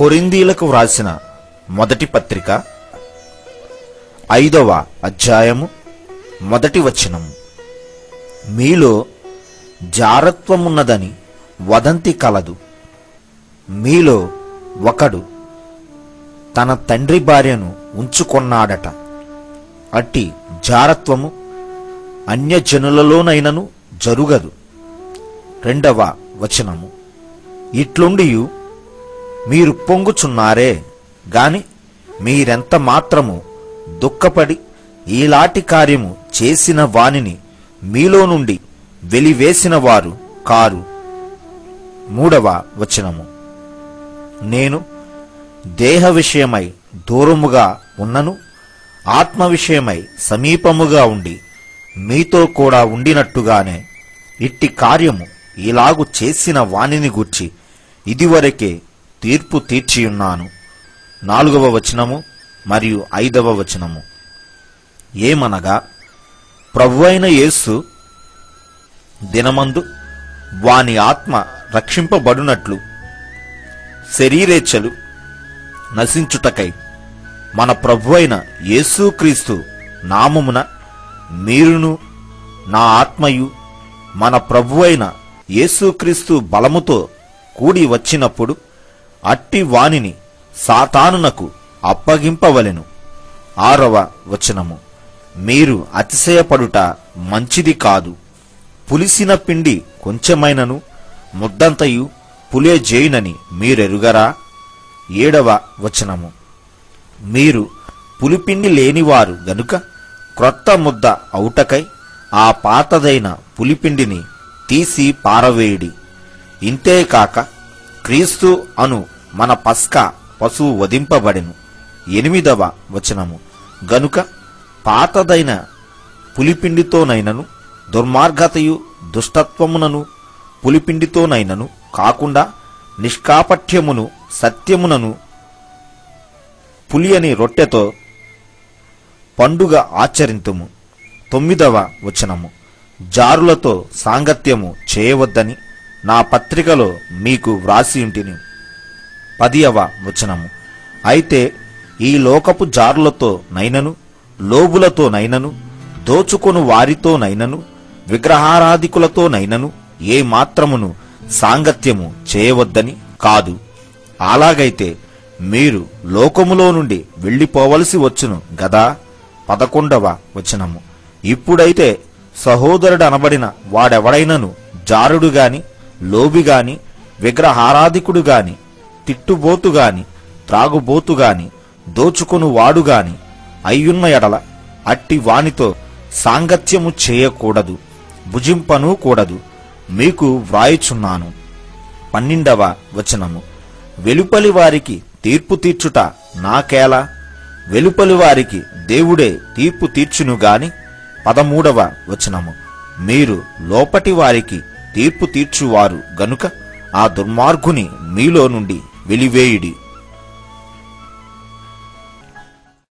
కొరిందీలకు వ్రాసిన మొదటి పత్రిక ఐదవ అధ్యాయము మొదటి వచనము. మీలో జారత్వమున్నదని వదంతి కలదు. మీలో ఒకడు తన తండ్రి భార్యను ఉంచుకొన్నాడట. అట్టి జారత్వము అన్యజనులలోనైనను జరుగదు. రెండవ వచనము. ఇట్లుండియు మీరు పొంగుచున్నారే గాని మీరెంత మాత్రము దుఃఖపడి ఈలాటి కార్యము చేసిన వానిని మీలో నుండి వెలివేసిన వారు కారు. మూడవ వచనము. నేను దేహ విషయమై దూరముగా ఉన్నను ఆత్మ విషయమై సమీపముగా ఉండి మీతో కూడా ఉండినట్టుగానే ఇట్టి కార్యము ఇలాగు చేసిన వానిని గూర్చి ఇదివరకే తీర్పు తీర్చియున్నాను. నాలుగవ వచనము మరియు ఐదవ వచనము. ఏమనగా ప్రభువైన యేసు దినమందు వాని ఆత్మ రక్షింపబడునట్లు శరీరేచ్ఛలు నశించుటకై మన ప్రభువైన యేసుక్రీస్తు నామమున మీరును నా ఆత్మయు మన ప్రభువైన యేసుక్రీస్తు బలముతో కూడి వచ్చినప్పుడు అట్టి వానిని సాతానునకు అప్పగింపవలెను. ఆరవ వచనము. మీరు అతిశయపడుట మంచిది కాదు. పులిసిన పిండి కొంచెమైనను ముద్దంతయు పులే జేయునని మీరెరుగరా? ఏడవ వచనము. మీరు పులిపిండి లేనివారు గనుక క్రొత్త ముద్ద అవుటకై ఆ పాతదైన పులిపిండిని తీసి పారవేయుడి. ఇంతేకాక క్రీస్తు అను మన పస్కా పశువు వధింపబడెను. ఎనిమిదవ వచనము. గనుక పాతదైన పులిపిండితోనైనను దుర్మార్గతయు దుష్టత్వమునను పులిపిండితోనైనను కాకుండా నిష్కాపఠ్యమును సత్యమునను పులియని రొట్టెతో పండుగ ఆచరింతుము. తొమ్మిదవ వచనము. జారులతో సాంగత్యము చేయవద్దని నా పత్రికలో మీకు వ్రాసి ఉంటిని. పదియవ వచనము. అయితే ఈ లోకపు జారులతో నైనను లోబులతో నైనను దోచుకొను వారితో నైనను విగ్రహారాధికులతో నైనను ఏ మాత్రమును సాంగత్యము చేయవద్దని కాదు. అలాగైతే మీరు లోకములో నుండి వెళ్ళిపోవలసి వచ్చును గదా? పదకొండవ వచనము. ఇప్పుడైతే సహోదరుడు అనబడిన వాడెవడైనను జారుడు గాని లోబిగాని విగ్రహారాధికుడు గాని తిట్టుబోతుగాని త్రాగుబోతుగాని దోచుకొను వాడుగాని అయ్యున్న ఎడల అట్టి వానితో సాంగత్యము చేయకూడదు భుజింపను కూడదు మీకు వ్రాయుచున్నాను. పన్నెండవ వచనము. వెలుపలి వారికి తీర్పు తీర్చుట నాకేలా? వెలుపలి వారికి దేవుడే తీర్పు తీర్చును గాని పదమూడవ వచనము. మీరు లోపటి వారికి తీర్పు తీర్చువారు గనుక ఆ దుర్మార్గుని మీలో నుండి వెలివేయుడి.